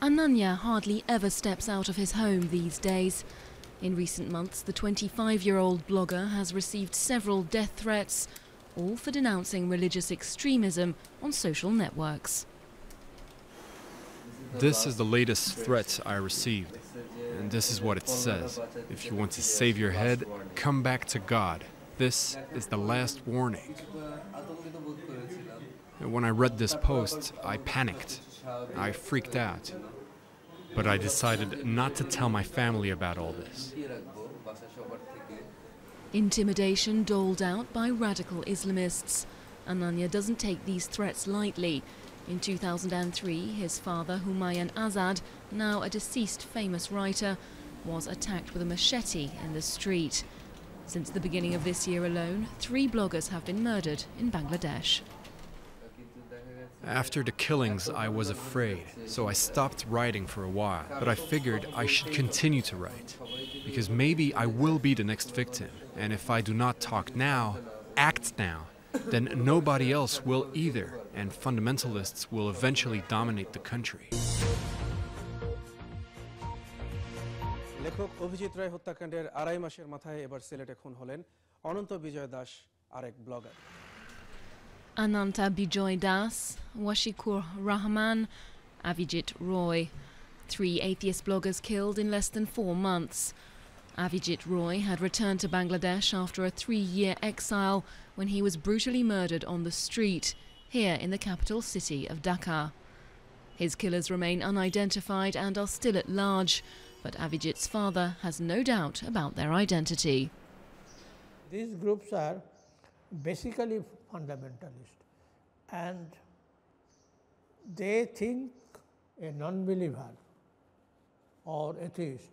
Ananya hardly ever steps out of his home these days. In recent months, the 25 year old blogger has received several death threats, all for denouncing religious extremism on social networks. This is the latest threat I received, and this is what it says. If you want to save your head, come back to God. This is the last warning. When I read this post, I panicked. I freaked out. But I decided not to tell my family about all this. Intimidation doled out by radical Islamists. Ananya doesn't take these threats lightly. In 2003, his father, Humayun Azad, now a deceased famous writer, was attacked with a machete in the street. Since the beginning of this year alone, three bloggers have been murdered in Bangladesh. After the killings, I was afraid, so I stopped writing for a while. But I figured I should continue to write, because maybe I will be the next victim. And if I do not talk now, act now, then nobody else will either, and fundamentalists will eventually dominate the country. লেখক অভিজিৎ রায় হত্যাকাণ্ডের আড়াই মাসের মাথায় এবার সিলেটে খুন হলেন অনন্ত বিজয় দাস আরেক blogger Ananta Bijoy Das, Washikur Rahman, Avijit Roy. Three atheist bloggers killed in less than four months. Avijit Roy had returned to Bangladesh after a three year exile when he was brutally murdered on the street, here in the capital city of Dhaka. His killers remain unidentified and are still at large, but Avijit's father has no doubt about their identity. These groups are basically fundamentalist and they think a non-believer or atheist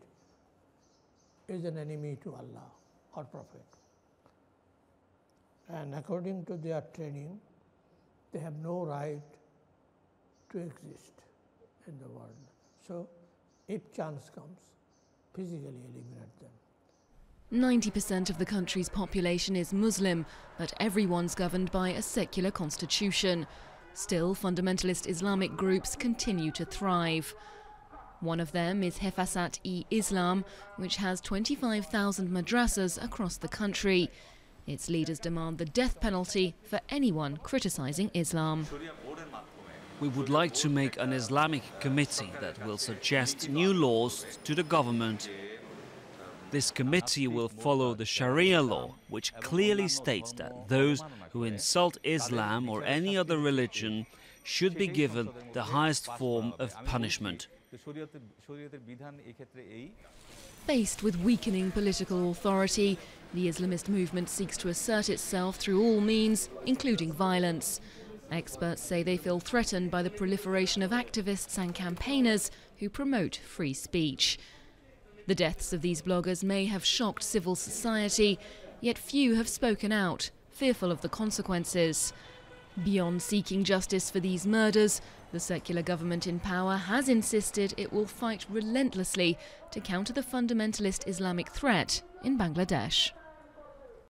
is an enemy to Allah or Prophet. And according to their training, they have no right to exist in the world. So, if chance comes, physically eliminate them. 90% of the country's population is Muslim, but everyone's governed by a secular constitution. Still, fundamentalist Islamic groups continue to thrive. One of them is Hefazat e Islam, which has 25,000 madrasas across the country. Its leaders demand the death penalty for anyone criticizing Islam. We would like to make an Islamic committee that will suggest new laws to the government. This committee will follow the Sharia law, which clearly states that those who insult Islam or any other religion should be given the highest form of punishment. Faced with weakening political authority, the Islamist movement seeks to assert itself through all means, including violence. Experts say they feel threatened by the proliferation of activists and campaigners who promote free speech. The deaths of these bloggers may have shocked civil society, yet few have spoken out, fearful of the consequences. Beyond seeking justice for these murders, the secular government in power has insisted it will fight relentlessly to counter the fundamentalist Islamic threat in Bangladesh.